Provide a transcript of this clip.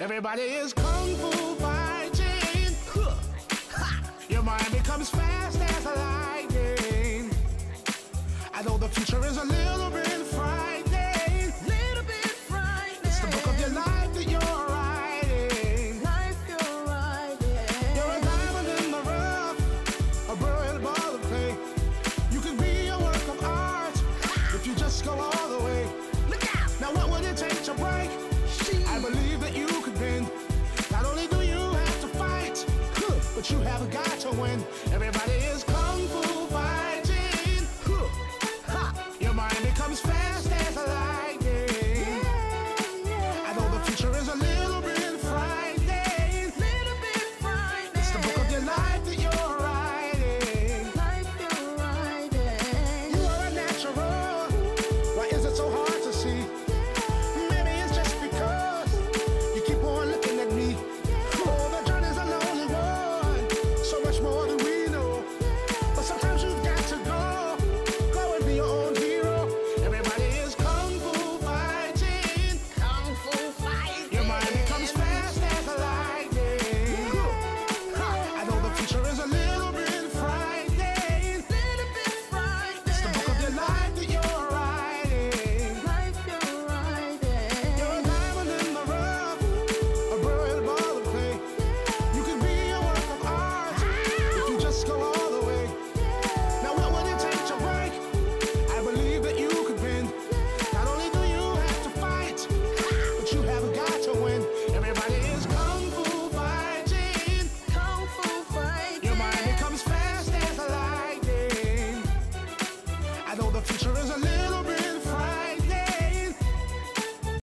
Everybody is kung fu fighting. Your mind becomes fast as lightning. I know the future is a little bit frightening. you have got to win. Everybody is. future is a living